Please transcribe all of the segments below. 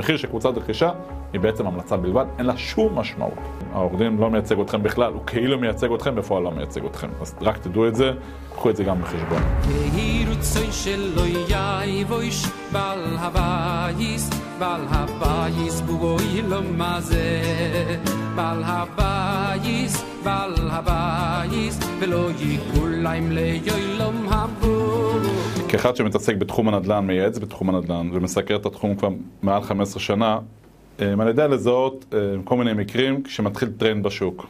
מחיר של קבוצת רכישה היא בעצם המלצה בלבד, אין לה שום משמעות. העורך דין לא מייצג אתכם בכלל, הוא כאילו מייצג אתכם, בפועל לא מייצג אתכם. אז רק תדעו את זה, קחו את זה גם בחשבון. בעל בוגוי לא ולא ייפול להם ליום הבוא. כאחד שמתעסק בתחום הנדל"ן, מייעץ בתחום הנדל"ן ומסקר את התחום כבר מעל 15 שנה, אה, אני יודע לזהות אה, כל מיני מקרים כשמתחיל טרנד בשוק.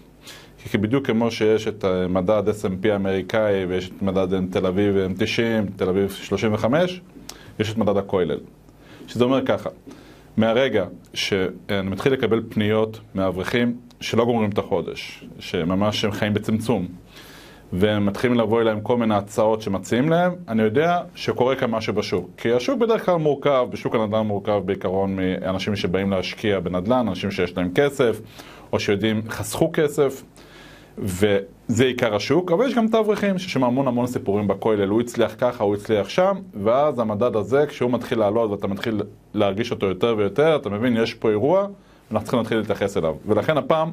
כי בדיוק כמו שיש את אה, מדד S&P האמריקאי ויש את מדד תל אביב 90, תל אביב 35, יש את מדד הכולל. שזה אומר ככה, מהרגע שאני מתחיל לקבל פניות מאברכים שלא גומרים את החודש, שממש הם חיים בצמצום, והם מתחילים לבוא אליי עם כל מיני הצעות שמציעים להם, אני יודע שקורה כאן משהו בשוק. כי השוק בדרך כלל מורכב, בשוק הנדל"ן מורכב בעיקרון מאנשים שבאים להשקיע בנדל"ן, אנשים שיש להם כסף, או שיודעים, חסכו כסף, וזה עיקר השוק, אבל יש גם את האברכים ששומעים המון המון סיפורים בכולל, הוא הצליח ככה, הוא הצליח שם, ואז המדד הזה, כשהוא מתחיל לעלות ואתה מתחיל להרגיש אותו יותר ויותר, אתה מבין, יש פה אירוע, ואנחנו צריכים להתחיל להתייחס אליו. ולכן הפעם,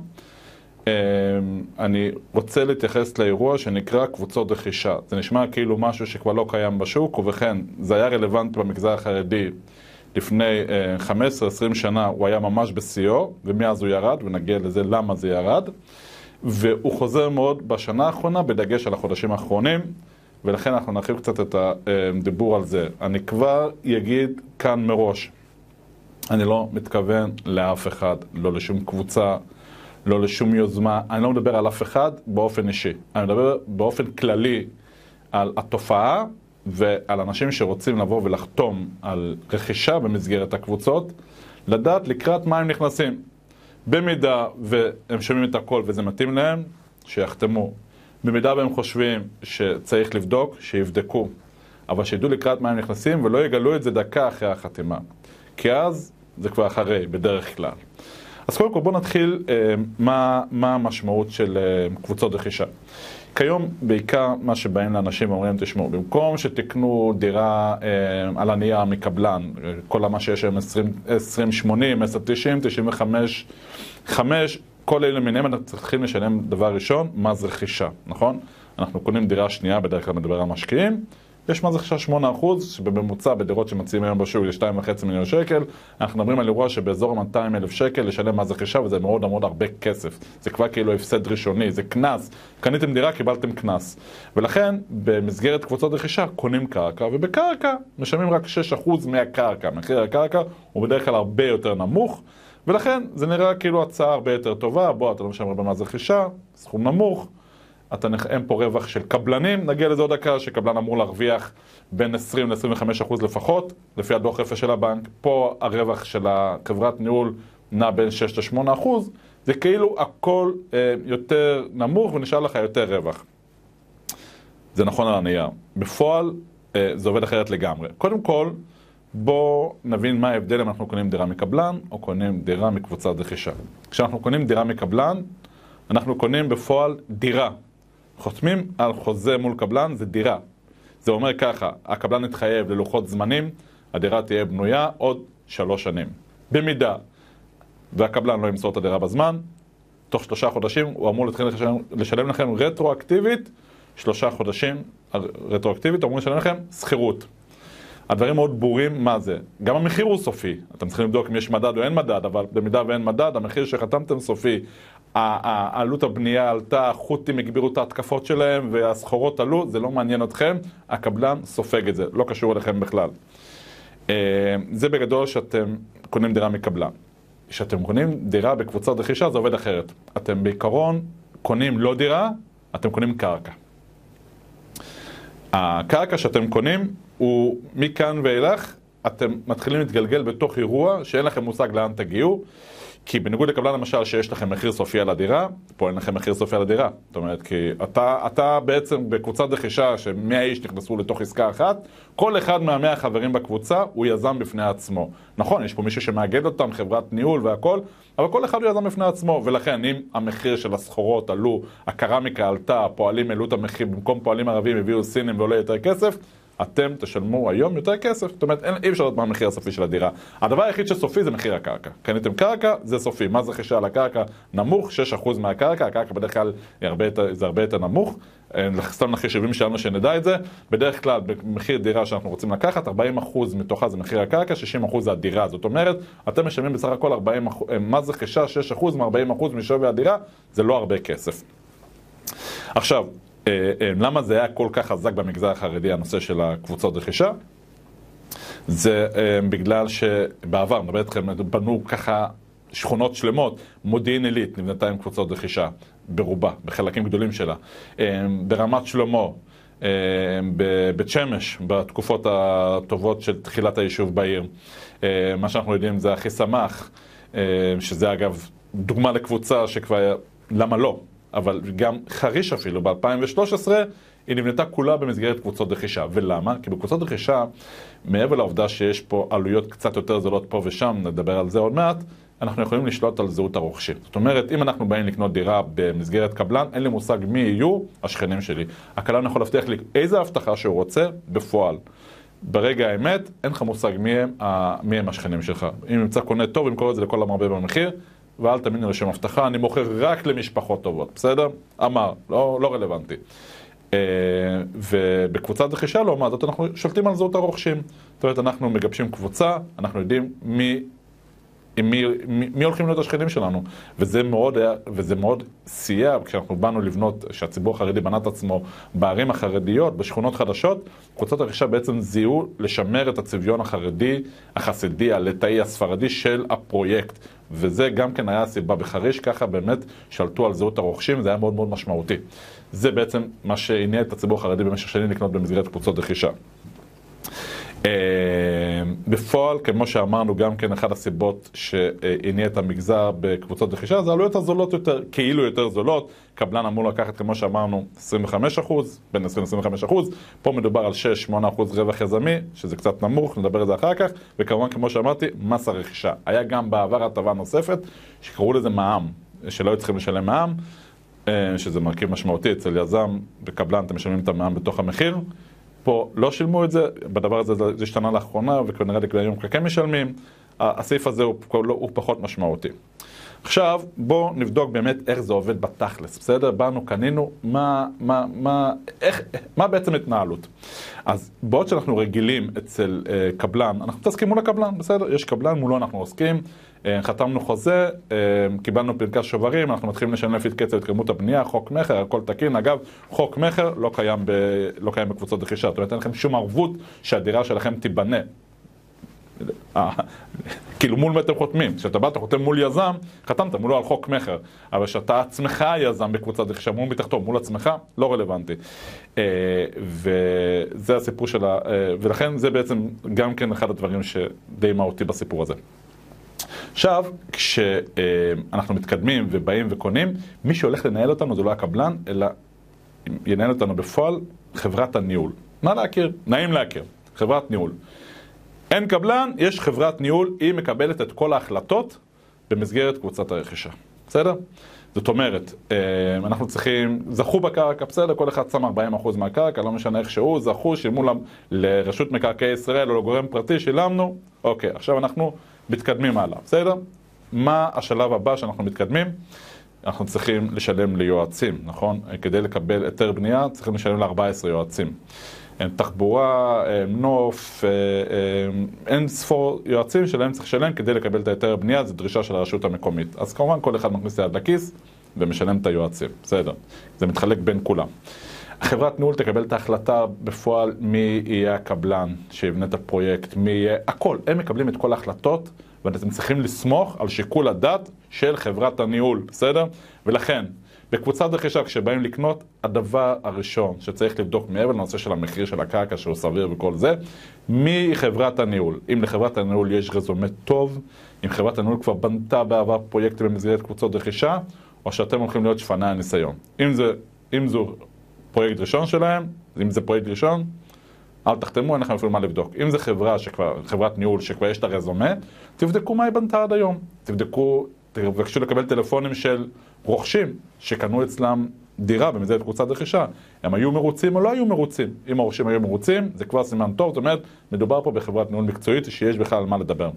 אני רוצה להתייחס לאירוע שנקרא קבוצות רכישה. זה נשמע כאילו משהו שכבר לא קיים בשוק, ובכן, זה היה רלוונטי במגזר החרדי לפני 15-20 אה, שנה, הוא היה ממש בשיאו, ומאז הוא ירד, ונגיע לזה למה זה ירד. והוא חוזר מאוד בשנה האחרונה, בדגש על החודשים האחרונים, ולכן אנחנו נרחיב קצת את הדיבור על זה. אני כבר אגיד כאן מראש, אני לא מתכוון לאף אחד, לא לשום קבוצה, לא לשום יוזמה, אני לא מדבר על אף אחד באופן אישי, אני מדבר באופן כללי על התופעה ועל אנשים שרוצים לבוא ולחתום על רכישה במסגרת הקבוצות, לדעת לקראת מה הם נכנסים. במידה והם שומעים את הכל וזה מתאים להם, שיחתמו. במידה והם חושבים שצריך לבדוק, שיבדקו. אבל שידעו לקראת מה הם נכנסים ולא יגלו את זה דקה אחרי החתימה. כי אז זה כבר אחרי, בדרך כלל. אז קודם כל בואו נתחיל אה, מה, מה המשמעות של אה, קבוצות רכישה. כיום בעיקר מה שבאים לאנשים ואומרים, תשמעו, במקום שתקנו דירה אה, על הנייר מקבלן, כל מה שיש היום 20, 80, 10, 90, 95, 5, כל אלה מיניהם אנחנו צריכים לשלם דבר ראשון, מס רכישה, נכון? אנחנו קונים דירה שנייה, בדרך כלל מדבר על משקיעים, יש מס רכישה 8% שבממוצע בדירות שמציעים היום בשוק זה 2.5 מיליון שקל. אנחנו מדברים על אירוע שבאזור ה-200 אלף שקל לשלם מס רכישה וזה מאוד מאוד הרבה כסף. זה כבר כאילו הפסד ראשוני, זה קנס. קניתם דירה, קיבלתם קנס. ולכן במסגרת קבוצות רכישה קונים קרקע ובקרקע משלמים רק 6% מהקרקע. מחיר הקרקע הוא בדרך כלל הרבה יותר נמוך ולכן זה נראה כאילו הצעה הרבה יותר טובה. בוא אתה לא משלם הרבה מס רכישה, סכום נמוך אתה, אין פה רווח של קבלנים, נגיע לזה עוד דקה, שקבלן אמור להרוויח בין 20 ל-25% אחוז לפחות, לפי הדוח רפש של הבנק. פה הרווח של החברת ניהול נע בין 6 ל-8%, אחוז, זה כאילו הכל אה, יותר נמוך ונשאר לך יותר רווח. זה נכון על הנייר. בפועל אה, זה עובד אחרת לגמרי. קודם כל, בואו נבין מה ההבדל אם אנחנו קונים דירה מקבלן או קונים דירה מקבוצת רכישה. כשאנחנו קונים דירה מקבלן, אנחנו קונים בפועל דירה. חותמים על חוזה מול קבלן, זה דירה. זה אומר ככה, הקבלן יתחייב ללוחות זמנים, הדירה תהיה בנויה עוד שלוש שנים. במידה והקבלן לא ימסור את הדירה בזמן, תוך שלושה חודשים הוא אמור להתחיל לשלם, לשלם לכם רטרואקטיבית, שלושה חודשים רטרואקטיבית, אמור לשלם לכם שכירות. הדברים מאוד ברורים מה זה. גם המחיר הוא סופי, אתם צריכים לבדוק אם יש מדד או אין מדד, אבל במידה ואין מדד, המחיר שחתמתם סופי, עלות הבנייה עלתה, החות'ים הגבירו את ההתקפות שלהם והסחורות עלו, זה לא מעניין אתכם, הקבלן סופג את זה, לא קשור אליכם בכלל. אה, זה בגדול שאתם קונים דירה מקבלן. כשאתם קונים דירה בקבוצת רכישה זה עובד אחרת. אתם בעיקרון קונים לא דירה, אתם קונים קרקע. הקרקע שאתם קונים הוא מכאן ואילך, אתם מתחילים להתגלגל בתוך אירוע שאין לכם מושג לאן תגיעו. כי בניגוד לקבלן למשל שיש לכם מחיר סופי על הדירה, פה אין לכם מחיר סופי על הדירה. זאת אומרת, כי אתה, אתה בעצם בקבוצת רכישה שמאה איש נכנסו לתוך עסקה אחת, כל אחד מהמאה החברים בקבוצה הוא יזם בפני עצמו. נכון, יש פה מישהו שמאגד אותם, חברת ניהול והכל, אבל כל אחד הוא יזם בפני עצמו, ולכן אם המחיר של הסחורות עלו, הקרמיקה עלתה, הפועלים העלו את המחיר, במקום פועלים ערבים הביאו סינים ועולה יותר כסף, אתם תשלמו היום יותר כסף. זאת אומרת, אין, אי אפשר לדעת מה המחיר הסופי של הדירה. הדבר היחיד שסופי זה מחיר הקרקע. קניתם קרקע, זה סופי. מה זה רכישה על הקרקע? נמוך, 6% מהקרקע, הקרקע בדרך כלל הרבה, זה הרבה יותר נמוך. אה, סתם לחישובים שלנו שנדע את זה, בדרך כלל במחיר דירה שאנחנו רוצים לקחת, 40% מתוכה זה מחיר הקרקע, 60% זה הדירה, זאת אומרת, אתם משלמים בסך הכל 40%, אה, מה זה רכישה? 6% מ-40% משווי הדירה, זה לא הרבה כסף. עכשיו, למה זה היה כל כך חזק במגזר החרדי, הנושא של הקבוצות רכישה? זה בגלל שבעבר, מדבר איתכם, בנו ככה שכונות שלמות, מודיעין עילית נבנתה עם קבוצות רכישה, ברובה, בחלקים גדולים שלה. אה, ברמת שלמה, אה, בבית שמש, בתקופות הטובות של תחילת היישוב בעיר. אה, מה שאנחנו יודעים זה הכי שמח, שזה אגב דוגמה לקבוצה שכבר, למה לא? אבל גם חריש אפילו, ב-2013, היא נבנתה כולה במסגרת קבוצות רכישה. ולמה? כי בקבוצות רכישה, מעבר לעובדה שיש פה עלויות קצת יותר זולות פה ושם, נדבר על זה עוד מעט, אנחנו יכולים לשלוט על זהות הרוכשים. זאת אומרת, אם אנחנו באים לקנות דירה במסגרת קבלן, אין לי מושג מי יהיו השכנים שלי. הקבלן יכול להבטיח לי איזה הבטחה שהוא רוצה בפועל. ברגע האמת, אין לך מושג מי הם, מי הם השכנים שלך. אם נמצא קונה טוב, ימכור את זה לכל המרבה במחיר, ואל תאמין לי לשם הבטחה, אני מוכר רק למשפחות טובות, בסדר? אמר, לא, לא רלוונטי. Uh, ובקבוצת רכישה לעומת זאת אנחנו שולטים על זהות הרוכשים. זאת אומרת, אנחנו מגבשים קבוצה, אנחנו יודעים מי עם מי, מי, הולכים להיות השכנים שלנו. וזה מאוד, וזה מאוד סייע כשאנחנו באנו לבנות, שהציבור החרדי בנה את עצמו בערים החרדיות, בשכונות חדשות, קבוצות הרכישה בעצם זיהו לשמר את הצביון החרדי, החסידי, הלטאי, הספרדי של הפרויקט. וזה גם כן היה הסיבה בחריש, ככה באמת שלטו על זהות הרוכשים, זה היה מאוד מאוד משמעותי. זה בעצם מה שהניע את הציבור החרדי במשך שנים לקנות במסגרת קבוצות רכישה. אה, בפועל, כמו שאמרנו, גם כן אחת הסיבות שהניע את המגזר בקבוצות רכישה זה העלויות הזולות יותר, כאילו יותר זולות. קבלן אמור לקחת, כמו שאמרנו, 25%, בין 20-25%, פה מדובר על 6-8% רווח יזמי, שזה קצת נמוך, נדבר על זה אחר כך, וכמובן, כמו שאמרתי, מס הרכישה. היה גם בעבר הטבה נוספת, שקראו לזה מע"מ, שלא היו צריכים לשלם מע"מ, אה, שזה מרכיב משמעותי אצל יזם וקבלן, אתם משלמים את המע"מ בתוך המחיר. פה לא שילמו את זה, בדבר הזה זה השתנה לאחרונה וכנראה היום כן משלמים, הסעיף הזה הוא, לא, הוא פחות משמעותי. עכשיו בואו נבדוק באמת איך זה עובד בתכלס, בסדר? באנו, קנינו, מה, מה, מה, איך, מה בעצם התנהלות. אז בעוד שאנחנו רגילים אצל אה, קבלן, אנחנו מתעסקים מול הקבלן, בסדר? יש קבלן, מולו אנחנו עוסקים, חתמנו חוזה, אה, קיבלנו פנקס שוברים, אנחנו מתחילים לשלם לפי קצב את כמות הבנייה, חוק מכר, הכל תקין. אגב, חוק מכר לא קיים, ב, לא קיים בקבוצות רכישה, זאת אומרת אין לכם שום ערבות שהדירה שלכם תיבנה. אה, כאילו מול מי אתם חותמים, כשאתה בא, אתה חותם מול יזם, חתמת מולו על חוק מכר, אבל כשאתה עצמך יזם בקבוצת רכישה, מול מתחתו, מול עצמך, לא רלוונטי. וזה הסיפור של ה... ולכן זה בעצם גם כן אחד הדברים שדי מהותי בסיפור הזה. עכשיו, כשאנחנו מתקדמים ובאים וקונים, מי שהולך לנהל אותנו זה לא הקבלן, אלא ינהל אותנו בפועל חברת הניהול. נא להכיר, נעים להכיר, חברת ניהול. אין קבלן, יש חברת ניהול, היא מקבלת את כל ההחלטות במסגרת קבוצת הרכישה. בסדר? זאת אומרת, אנחנו צריכים, זכו בקרקע, בסדר, כל אחד שם 40% מהקרקע, לא משנה איך שהוא, זכו, שילמו לרשות מקרקעי ישראל או לגורם פרטי, שילמנו, אוקיי, עכשיו אנחנו מתקדמים הלאה, בסדר? מה השלב הבא שאנחנו מתקדמים? אנחנו צריכים לשלם ליועצים, נכון? כדי לקבל היתר בנייה צריכים לשלם ל-14 יועצים. תחבורה, נוף, אין ספור יועצים שלהם צריך לשלם כדי לקבל את ההיתר הבנייה, זו דרישה של הרשות המקומית. אז כמובן כל אחד מכניס יד לכיס ומשלם את היועצים, בסדר. זה מתחלק בין כולם. חברת ניהול תקבל את ההחלטה בפועל מי יהיה הקבלן שיבנה את הפרויקט, מי יהיה, הכל, הם מקבלים את כל ההחלטות ואתם צריכים לסמוך על שיקול הדעת של חברת הניהול, בסדר? ולכן, בקבוצת רכישה כשבאים לקנות, הדבר הראשון שצריך לבדוק מעבר לנושא של המחיר של הקרקע שהוא סביר וכל זה, מי חברת הניהול. אם לחברת הניהול יש רזומה טוב, אם חברת הניהול כבר בנתה בעבר פרויקטים במסגרת קבוצות רכישה, או שאתם הולכים להיות שפני הניסיון. אם, זה, אם זו פרויקט ראשון שלהם, אם זה פרויקט ראשון, אל תחתמו, אין לכם אפילו מה לבדוק. אם זו חברה שכבר, חברת ניהול שכבר יש את הרזומה, תבדקו מה היא בנתה עד היום. תבדקו, תבקשו לקבל טלפונים של רוכשים שקנו אצלם דירה במסגרת קבוצת רכישה, הם היו מרוצים או לא היו מרוצים. אם הרוכשים היו מרוצים, זה כבר סימן טוב, זאת אומרת, מדובר פה בחברת ניהול מקצועית שיש בכלל על מה לדבר.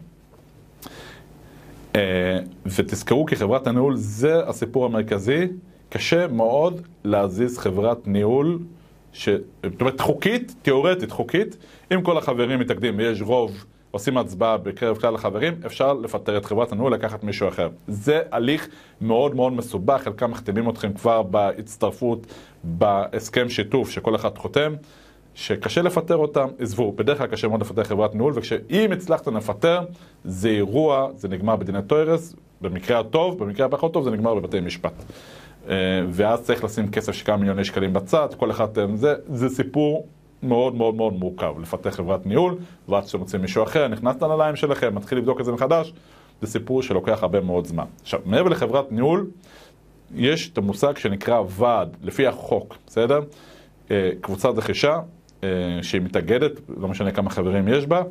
אה, ותזכרו כי חברת הניהול זה הסיפור המרכזי, קשה מאוד להזיז חברת ניהול, ש... זאת אומרת חוקית, תיאורטית חוקית, אם כל החברים מתאגדים ויש רוב, עושים הצבעה בקרב כלל החברים, אפשר לפטר את חברת הניהול, לקחת מישהו אחר. זה הליך מאוד מאוד מסובך, חלקם מחתימים אתכם כבר בהצטרפות, בהסכם שיתוף שכל אחד חותם. שקשה לפטר אותם, עזבו, בדרך כלל קשה מאוד לפטר חברת ניהול, וכשאם הצלחתם לפטר, זה אירוע, זה נגמר בדיני טוירס, במקרה הטוב, במקרה הפחות טוב זה נגמר בבתי משפט. אה, ואז צריך לשים כסף של כמה מיליוני שקלים בצד, כל אחד, אה, זה, זה סיפור מאוד מאוד מאוד מורכב, לפתח חברת ניהול, ואז כשמוצאים מישהו אחר, נכנס לנעליים שלכם, מתחיל לבדוק את זה מחדש, זה סיפור שלוקח הרבה מאוד זמן. עכשיו, מעבר לחברת ניהול, יש את המושג שנקרא ועד, לפי החוק, בסדר? אה, קבוצת רכישה, שהיא מתאגדת, לא משנה כמה חברים יש בה,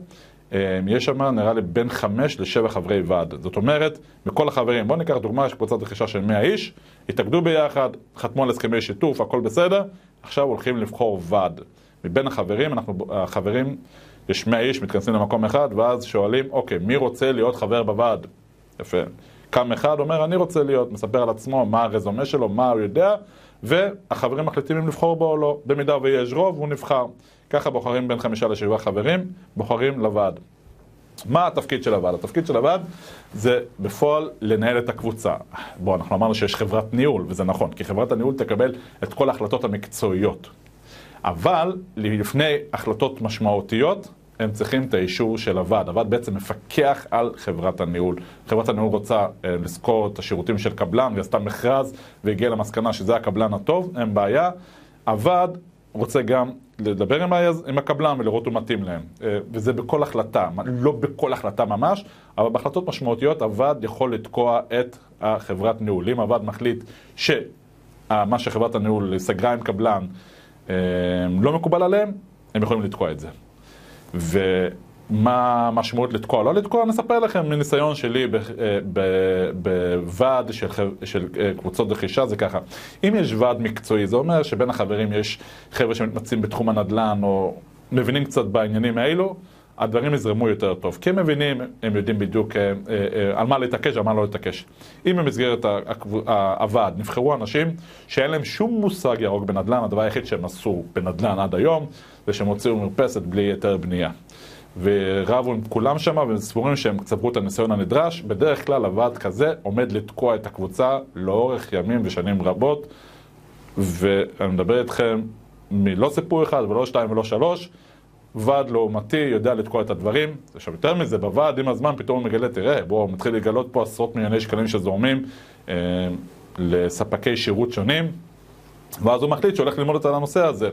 יש שם נראה לי בין חמש לשבע חברי ועד. זאת אומרת, מכל החברים, בואו ניקח דוגמה, יש קבוצת רכישה של 100 איש, התאגדו ביחד, חתמו על הסכמי שיתוף, הכל בסדר, עכשיו הולכים לבחור ועד. מבין החברים, אנחנו, החברים, יש 100 איש, מתכנסים למקום אחד, ואז שואלים, אוקיי, מי רוצה להיות חבר בוועד? יפה. קם אחד, אומר, אני רוצה להיות, מספר על עצמו, מה הרזומה שלו, מה הוא יודע, והחברים מחליטים אם לבחור בו או לא. במידה ויש רוב, הוא נבחר. ככה בוחרים בין חמישה לשבעה חברים, בוחרים לוועד. מה התפקיד של הוועד? התפקיד של הוועד זה בפועל לנהל את הקבוצה. בוא, אנחנו אמרנו שיש חברת ניהול, וזה נכון, כי חברת הניהול תקבל את כל ההחלטות המקצועיות. אבל לפני החלטות משמעותיות, הם צריכים את האישור של הוועד. הוועד בעצם מפקח על חברת הניהול. חברת הניהול רוצה אה, לשכור את השירותים של קבלן, והיא עשתה מכרז והגיעה למסקנה שזה הקבלן הטוב, אין בעיה. הוועד רוצה גם לדבר עם, היז... עם הקבלן ולראות הוא מתאים להם. אה, וזה בכל החלטה, לא בכל החלטה ממש, אבל בהחלטות משמעותיות הוועד יכול לתקוע את החברת ניהול. אם הוועד מחליט שמה שחברת הניהול סגרה עם קבלן אה, לא מקובל עליהם, הם יכולים לתקוע את זה. ומה המשמעות לתקוע לא לתקוע, נספר לכם מניסיון שלי אה, בוועד של, של אה, קבוצות רכישה, זה ככה. אם יש ועד מקצועי, זה אומר שבין החברים יש חבר'ה שמתמצאים בתחום הנדל"ן או מבינים קצת בעניינים האלו, הדברים יזרמו יותר טוב. כי הם מבינים, הם יודעים בדיוק אה, על מה להתעקש, על מה לא להתעקש. אם במסגרת הוועד נבחרו אנשים שאין להם שום מושג ירוק בנדל"ן, הדבר היחיד שהם עשו בנדל"ן עד היום, זה שהם הוציאו מרפסת בלי היתר בנייה. ורבו עם כולם שם, והם סבורים שהם צברו את הניסיון הנדרש. בדרך כלל הוועד כזה עומד לתקוע את הקבוצה לאורך ימים ושנים רבות. ואני מדבר איתכם מלא סיפור אחד ולא שתיים ולא שלוש. ועד לעומתי יודע לתקוע את הדברים. עכשיו יותר מזה, בוועד עם הזמן פתאום הוא מגלה, תראה, בואו, מתחיל לגלות פה עשרות מיליוני שקלים שזורמים אה, לספקי שירות שונים, ואז הוא מחליט שהולך ללמוד את הנושא הזה.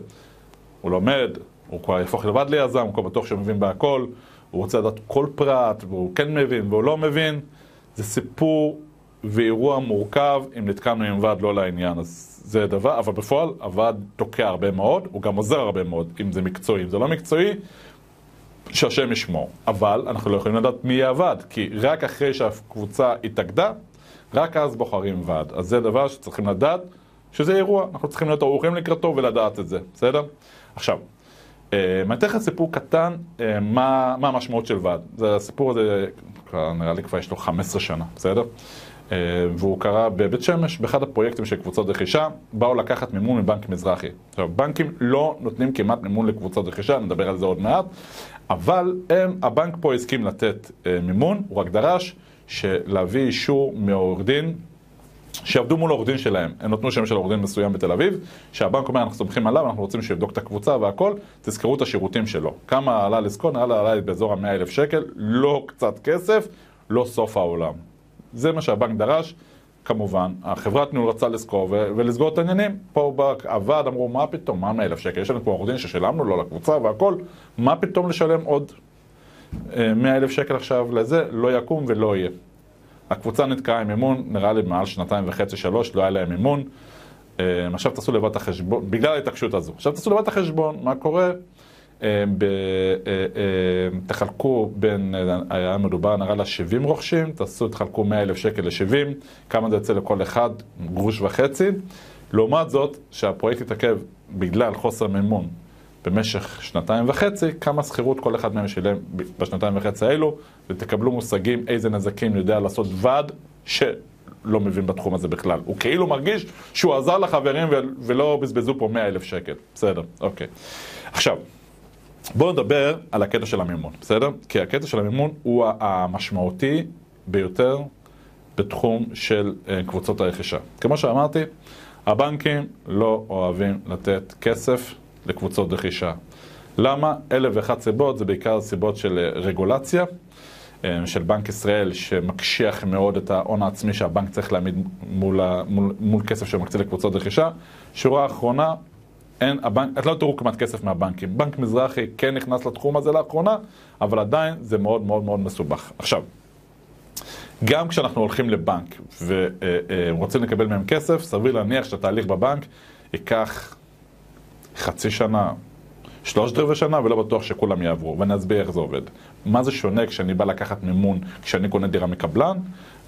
הוא לומד, הוא כבר יהפוך לבד ליזם, הוא כבר בטוח שהוא מבין בהכל, הוא רוצה לדעת כל פרט, והוא כן מבין והוא לא מבין. זה סיפור ואירוע מורכב אם נתקענו עם ועד לא לעניין, אז זה דבר, אבל בפועל הוועד תוקע הרבה מאוד, הוא גם עוזר הרבה מאוד, אם זה מקצועי, אם זה לא מקצועי, שהשם ישמור. אבל אנחנו לא יכולים לדעת מי יהיה הוועד, כי רק אחרי שהקבוצה התאגדה, רק אז בוחרים ועד. אז זה דבר שצריכים לדעת, שזה אירוע, אנחנו צריכים להיות ערוכים לקראתו ולדעת את זה, בסדר? עכשיו, אני אתן לך סיפור קטן, אה, מה, המשמעות של ועד. זה הסיפור הזה, נראה לי כבר יש לו 15 שנה, בסדר? אה, והוא קרה בבית שמש, באחד הפרויקטים של קבוצות רכישה, באו לקחת מימון מבנק מזרחי. עכשיו, בנקים לא נותנים כמעט מימון לקבוצות רכישה, נדבר על זה עוד מעט, אבל הם, הבנק פה הסכים לתת מימון, הוא רק דרש להביא אישור מעורך דין שיעבדו מול העורך דין שלהם. הם נתנו שם של עורך דין מסוים בתל אביב, שהבנק אומר, אנחנו סומכים עליו, אנחנו רוצים שיבדוק את הקבוצה והכל, תזכרו את השירותים שלו. כמה עלה לסקון? עלה עלה באזור ה-100 אלף שקל, לא קצת כסף, לא סוף העולם. זה מה שהבנק דרש. כמובן, החברת ניהול רצה לזכור ולסגור את העניינים. פה הוועד אמרו, מה פתאום, מה 100 אלף שקל? יש לנו פה עורך דין ששילמנו לו לקבוצה והכל, מה פתאום לשלם עוד 100 אה, אלף שקל עכשיו לזה? לא יקום ולא יהיה. הקבוצה נתקעה עם מימון, נראה לי מעל שנתיים וחצי, שלוש, לא היה להם מימון. אה, עכשיו תעשו לבד את החשבון, בגלל ההתעקשות הזו. עכשיו תעשו לבד את החשבון, מה קורה? אה, אה, תחלקו בין, היה מדובר נראה לה 70 רוכשים, תעשו, תחלקו 100 אלף שקל ל-70, כמה זה יוצא לכל אחד? גרוש וחצי. לעומת זאת, שהפרויקט יתעכב בגלל חוסר מימון במשך שנתיים וחצי, כמה שכירות כל אחד מהם שילם בשנתיים וחצי האלו, ותקבלו מושגים איזה נזקים יודע לעשות ועד שלא מבין בתחום הזה בכלל. הוא כאילו מרגיש שהוא עזר לחברים ולא בזבזו פה 100 אלף שקל. בסדר, אוקיי. עכשיו, בואו נדבר על הקטע של המימון, בסדר? כי הקטע של המימון הוא המשמעותי ביותר בתחום של אה, קבוצות הרכישה. כמו שאמרתי, הבנקים לא אוהבים לתת כסף לקבוצות רכישה. למה? אלף ואחת סיבות, זה בעיקר סיבות של אה, רגולציה, אה, של בנק ישראל שמקשיח מאוד את ההון העצמי שהבנק צריך להעמיד מול, מול, מול כסף שמקצה לקבוצות רכישה. שורה אחרונה, אין, הבנק, את לא תראו כמעט כסף מהבנקים. בנק מזרחי כן נכנס לתחום הזה לאחרונה, אבל עדיין זה מאוד מאוד מאוד מסובך. עכשיו, גם כשאנחנו הולכים לבנק ורוצים לקבל מהם כסף, סביר להניח שהתהליך בבנק ייקח חצי שנה, שלושת רבעי שנה, ולא בטוח שכולם יעברו, ואני אסביר איך זה עובד. מה זה שונה כשאני בא לקחת מימון, כשאני קונה דירה מקבלן,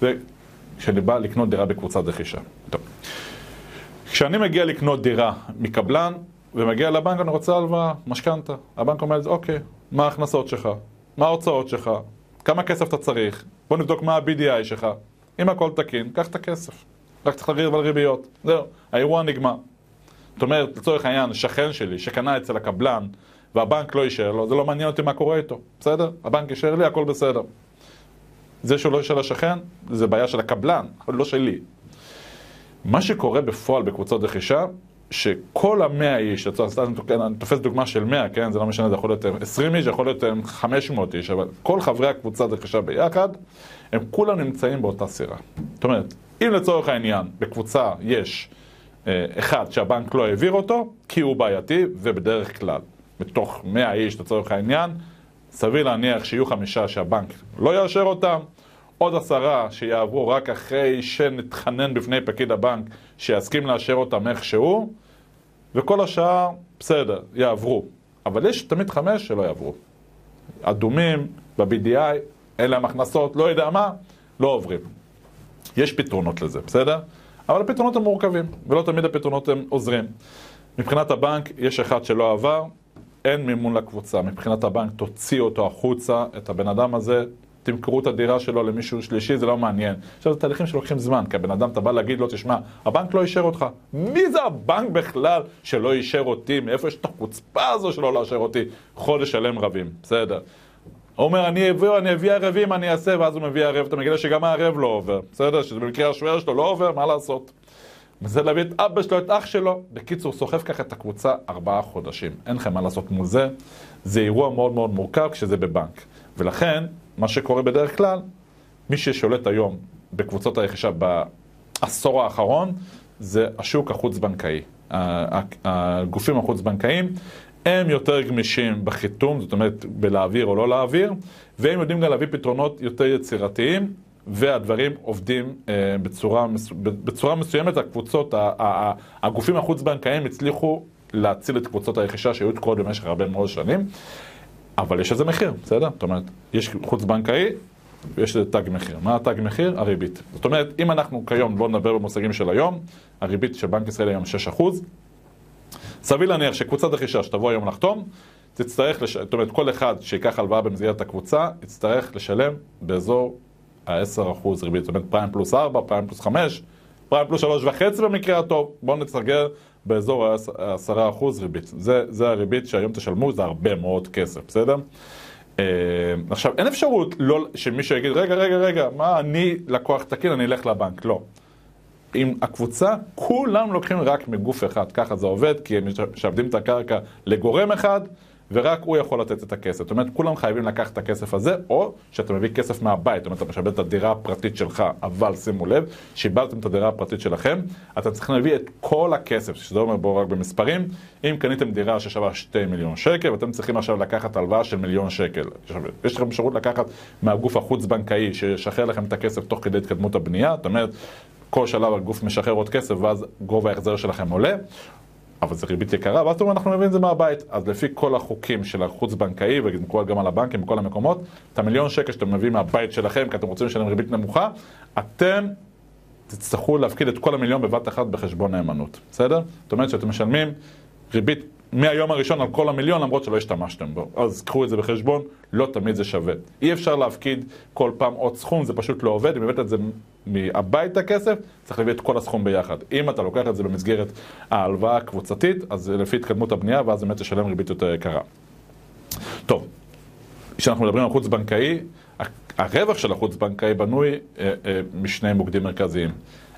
וכשאני בא לקנות דירה בקבוצת רכישה. טוב. כשאני מגיע לקנות דירה מקבלן, ומגיע לבנק, אני רוצה הלוואה, משכנתה. הבנק אומר לי, אוקיי, מה ההכנסות שלך? מה ההוצאות שלך? כמה כסף אתה צריך? בוא נבדוק מה ה-BDI שלך. אם הכל תקין, קח את הכסף. רק צריך לריב על ריביות. זהו, האירוע נגמר. זאת אומרת, לצורך העניין, שכן שלי שקנה אצל הקבלן והבנק לא אישר לו, זה לא מעניין אותי מה קורה איתו, בסדר? הבנק אישר לי, הכל בסדר. זה שהוא לא אישר לשכן, זה בעיה של הקבלן, לא שלי. מה שקורה בפועל בקבוצות רכישה, שכל המאה איש, אני תופס דוגמה של מאה, כן? זה לא משנה, זה יכול להיות 20 איש, זה יכול להיות 500 איש, אבל כל חברי הקבוצת רכישה ביחד, הם כולם נמצאים באותה סירה. זאת אומרת, אם לצורך העניין בקבוצה יש אה, אחד שהבנק לא העביר אותו, כי הוא בעייתי, ובדרך כלל, בתוך 100 איש לצורך העניין, סביר להניח שיהיו חמישה שהבנק לא יאשר אותם, עוד עשרה שיעברו רק אחרי שנתחנן בפני פקיד הבנק שיסכים לאשר אותם איכשהו, וכל השאר, בסדר, יעברו. אבל יש תמיד חמש שלא יעברו. אדומים, ב-BDI, אין להם הכנסות, לא יודע מה, לא עוברים. יש פתרונות לזה, בסדר? אבל הפתרונות הם מורכבים, ולא תמיד הפתרונות הם עוזרים. מבחינת הבנק, יש אחד שלא עבר, אין מימון לקבוצה. מבחינת הבנק, תוציא אותו החוצה, את הבן אדם הזה, תמכרו את הדירה שלו למישהו שלישי, זה לא מעניין. עכשיו, זה תהליכים שלוקחים זמן, כי הבן אדם, אתה בא להגיד לו, תשמע, הבנק לא אישר אותך. מי זה הבנק בכלל שלא אישר אותי? מאיפה יש את החוצפה הזו שלא לאשר אותי? חודש שלם רבים, בסדר. הוא אומר, אני אביא, אני אביא ערבים, אני אעשה, ואז הוא מביא ערב, אתה מגלה שגם הערב לא עובר, בסדר? שזה במקרה השוער שלו לא עובר, מה לעשות? וזה להביא את אבא שלו, את אח שלו. בקיצור, סוחב ככה את הקבוצה ארבעה חודשים. אין לכם מה לעשות מול זה. זה אירוע מאוד מאוד מורכב כשזה בבנק. ולכן, מה שקורה בדרך כלל, מי ששולט היום בקבוצות הרכישה בעשור האחרון, זה השוק החוץ-בנקאי. הגופים החוץ-בנקאיים הם יותר גמישים בחיתום, זאת אומרת בלהעביר או לא להעביר, והם יודעים גם להביא פתרונות יותר יצירתיים, והדברים עובדים אה, בצורה, בצורה מסוימת, הקבוצות, הגופים החוץ-בנקאיים הצליחו להציל את קבוצות הרכישה שהיו תקועות במשך הרבה מאוד שנים, אבל יש לזה מחיר, בסדר? זאת אומרת, יש חוץ-בנקאי, ויש לזה תג מחיר. מה התג מחיר? הריבית. זאת אומרת, אם אנחנו כיום, בואו נדבר במושגים של היום, הריבית של בנק ישראל היום 6%, סביר להניח שקבוצת רכישה שתבוא היום לחתום, תצטרך, לש... זאת אומרת כל אחד שיקח הלוואה במסגרת הקבוצה, יצטרך לשלם באזור ה-10% ריבית, זאת אומרת פריים פלוס 4, פריים פלוס 5, פריים פלוס 3.5 במקרה הטוב, בואו נצטגר באזור ה-10% ריבית. זה, זה הריבית שהיום תשלמו, זה הרבה מאוד כסף, בסדר? Uh, עכשיו, אין אפשרות לא, שמישהו יגיד, רגע, רגע, רגע, מה, אני לקוח תקין, אני אלך לבנק. לא. עם הקבוצה, כולם לוקחים רק מגוף אחד, ככה זה עובד, כי הם משעבדים את הקרקע לגורם אחד, ורק הוא יכול לתת את הכסף. זאת אומרת, כולם חייבים לקחת את הכסף הזה, או שאתה מביא כסף מהבית, זאת אומרת, אתה משעבד את הדירה הפרטית שלך, אבל שימו לב, שאיבדתם את הדירה הפרטית שלכם, אתם צריכים להביא את כל הכסף, שזה אומר בואו רק במספרים, אם קניתם דירה ששווה 2 מיליון שקל, ואתם צריכים עכשיו לקחת הלוואה של מיליון שקל. יש לכם אפשרות לקחת מהגוף החוץ-בנקאי, שישחרר לכם את הכסף תוך כדי התקדמות הבנייה, זאת אומרת, כל שלב הגוף משחרר עוד כסף ואז גובה ההחזר שלכם עולה, אבל זה ריבית יקרה, ואז אנחנו מביאים את זה מהבית. אז לפי כל החוקים של החוץ-בנקאי, ומקובל גם על הבנקים בכל המקומות, את המיליון שקל שאתם מביאים מהבית שלכם, כי אתם רוצים לשלם ריבית נמוכה, אתם תצטרכו להפקיד את כל המיליון בבת אחת בחשבון נאמנות, בסדר? זאת אומרת שאתם משלמים ריבית מהיום הראשון על כל המיליון למרות שלא השתמשתם בו. אז קחו את זה בחשבון, לא תמיד זה שווה. אי אפשר להפקיד כל פעם עוד סכום, זה פשוט לא עובד. אם הבאת את זה מהבית הכסף, צריך להביא את כל הסכום ביחד. אם אתה לוקח את זה במסגרת ההלוואה הקבוצתית, אז זה לפי התקדמות הבנייה, ואז באמת תשלם ריבית יותר יקרה. טוב, כשאנחנו מדברים על חוץ בנקאי, הרווח של החוץ בנקאי בנוי אה, אה, משני מוקדים מרכזיים.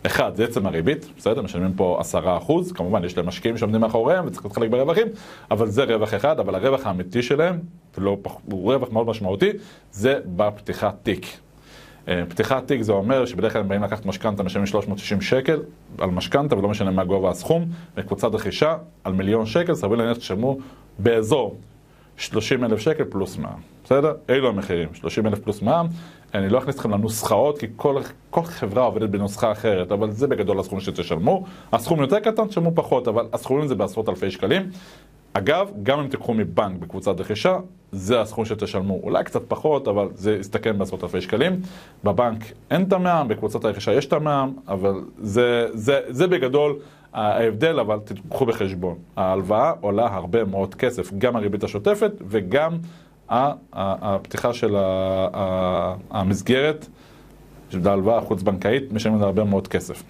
אחד, זה עצם הריבית, בסדר? משלמים פה עשרה אחוז, כמובן יש להם משקיעים שעומדים מאחוריהם וצריך להתחלק ברווחים, אבל זה רווח אחד, אבל הרווח האמיתי שלהם, לא, הוא רווח מאוד משמעותי, זה בפתיחת תיק. אה, פתיחת תיק זה אומר שבדרך כלל הם באים לקחת משכנתה, משלמים 360 שקל על משכנתה ולא משנה מה גובה הסכום, וקבוצת רכישה על מיליון שקל, סביר להניח שתשלמו באזור 30 אלף שקל פלוס מע"מ, בסדר? אלו המחירים, 30 אלף פלוס מע"מ. אני לא אכניס אתכם לנוסחאות, כי כל, כל חברה עובדת בנוסחה אחרת, אבל זה בגדול הסכום שתשלמו. הסכום יותר קטן, תשלמו פחות, אבל הסכומים זה בעשרות אלפי שקלים. אגב, גם אם תיקחו מבנק בקבוצת רכישה, זה הסכום שתשלמו. אולי קצת פחות, אבל זה יסתכם בעשרות אלפי שקלים. בבנק אין את המע"מ, בקבוצת הרכישה יש את המע"מ, אבל זה, זה, זה בגדול ההבדל, אבל תיקחו בחשבון. ההלוואה עולה הרבה מאוד כסף, גם הריבית השוטפת וגם הפתיחה של המסגרת, של ההלוואה החוץ-בנקאית, משלמים הרבה מאוד כסף.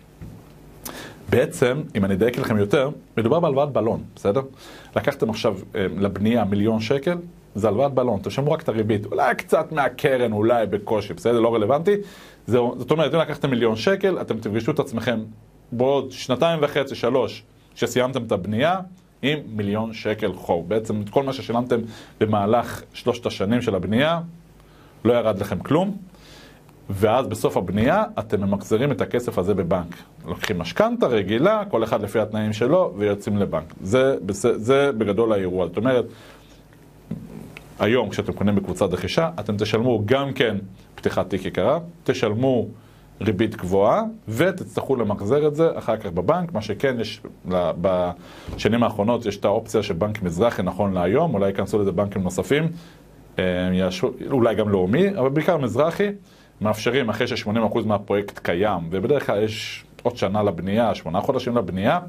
בעצם, אם אני אדייק לכם יותר, מדובר בהלוואת בלון, בסדר? לקחתם עכשיו אה, לבנייה מיליון שקל, זה הלוואת בלון, תשמעו רק את הריבית, אולי קצת מהקרן, אולי בקושי, בסדר? לא רלוונטי. זה, זאת אומרת, אם לקחתם מיליון שקל, אתם תפגשו את עצמכם בעוד שנתיים וחצי, שלוש, שסיימתם את הבנייה, עם מיליון שקל חוב. בעצם כל מה ששילמתם במהלך שלושת השנים של הבנייה, לא ירד לכם כלום, ואז בסוף הבנייה אתם ממחזרים את הכסף הזה בבנק. לוקחים משכנתה רגילה, כל אחד לפי התנאים שלו, ויוצאים לבנק. זה, זה, בגדול האירוע. זאת אומרת, היום כשאתם קונים בקבוצת רכישה, אתם תשלמו גם כן פתיחת תיק יקרה, תשלמו ריבית גבוהה, ותצטרכו למחזר את זה אחר כך בבנק, מה שכן יש, בשנים האחרונות יש את האופציה של בנק מזרחי נכון להיום, אולי ייכנסו לזה בנקים נוספים, אה, אולי גם לאומי, אבל בעיקר מזרחי, מאפשרים אחרי ש-80% מהפרויקט קיים, ובדרך כלל יש עוד שנה לבנייה, שמונה חודשים לבנייה,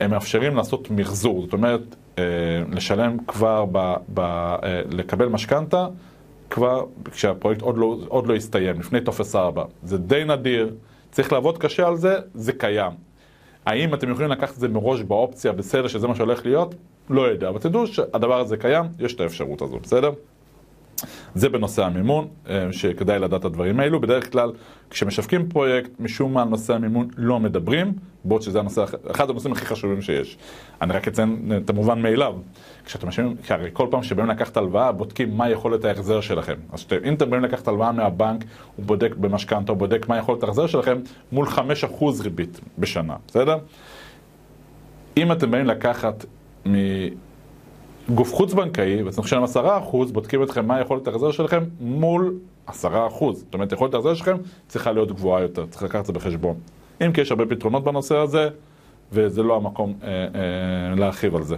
הם מאפשרים לעשות מחזור, זאת אומרת, אה, לשלם כבר, ב, ב, אה, לקבל משכנתה כבר כשהפרויקט עוד לא, עוד לא הסתיים, לפני טופס 4. זה די נדיר, צריך לעבוד קשה על זה, זה קיים. האם אתם יכולים לקחת את זה מראש באופציה, בסדר שזה מה שהולך להיות? לא יודע, אבל תדעו שהדבר הזה קיים, יש את האפשרות הזו, בסדר? זה בנושא המימון, אה, שכדאי לדעת את הדברים האלו. בדרך כלל, כשמשווקים פרויקט, משום מה על נושא המימון לא מדברים, בעוד שזה הנושא, אחד הנושאים הכי חשובים שיש. אני רק אציין את המובן מאליו. כשאתם משלמים, כי הרי כל פעם שבאים לקחת הלוואה, בודקים מה יכולת ההחזר שלכם. אז שאתם, אם אתם באים לקחת הלוואה מהבנק, הוא בודק במשכנתה, הוא בודק מה יכולת ההחזר שלכם, מול 5% ריבית בשנה, בסדר? אם אתם באים לקחת מ... גוף חוץ-בנקאי, משלם עשרה אחוז, בודקים אתכם מה יכולת ההחזר שלכם מול עשרה אחוז. זאת אומרת, יכולת ההחזר שלכם צריכה להיות גבוהה יותר, צריך לקחת את זה בחשבון. אם כי יש הרבה פתרונות בנושא הזה, וזה לא המקום אה, אה, להרחיב על זה.